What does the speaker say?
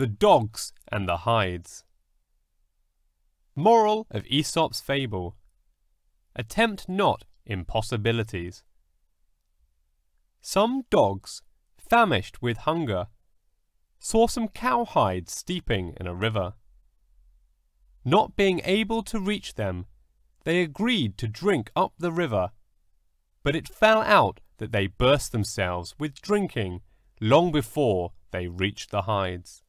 The Dogs and the Hides. Moral of Aesop's Fable Attempt not impossibilities. Some dogs, famished with hunger, saw some cowhides steeping in a river. Not being able to reach them, they agreed to drink up the river, but it fell out that they burst themselves with drinking long before they reached the hides.